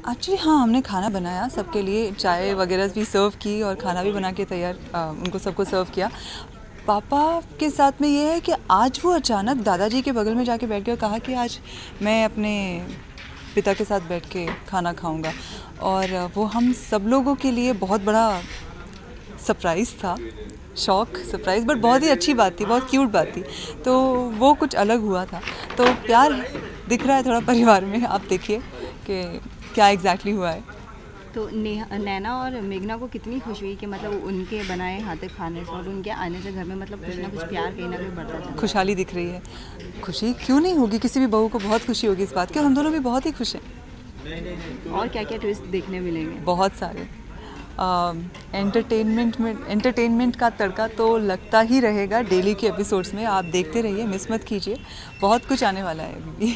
Actually हाँ हमने खाना बनाया, सबके लिए चाय वगैरह भी सर्व की और खाना भी बना के तैयार उनको सबको सर्व किया। पापा के साथ में ये है कि आज वो अचानक दादाजी के बगल में जाके बैठ गया कहा कि आज मैं अपने पिता के साथ बैठ के खाना खाऊँगा। और वो हम सब लोगों के लिए बहुत बड़ा सरप्राइज़ था। शौक सरप्राइज़ बट बहुत ही अच्छी बात थी, बहुत क्यूट बात थी। तो वो कुछ अलग हुआ था। तो प्यार दिख रहा है थोड़ा परिवार में, आप देखिए। कि क्या एग्जैक्टली हुआ है? तो नैना और मेघना को कितनी खुशी हुई कि मतलब उनके बनाए हाथ खाने से और उनके आने से घर में मतलब कुछ ना कुछ प्यार कहीं ना कहीं बढ़ता था खुशहाली दिख रही है। खुशी क्यों नहीं होगी? किसी भी बहू को बहुत खुशी होगी इस बात की। हम दोनों भी बहुत ही खुश हैं। और क्या क्या ट्विस्ट देखने मिलेंगे? बहुत सारे। एंटरटेनमेंट में एंटरटेनमेंट का तड़का तो लगता ही रहेगा डेली के एपिसोड्स में। आप देखते रहिए मिस मत कीजिए। बहुत कुछ आने वाला है अभी भी।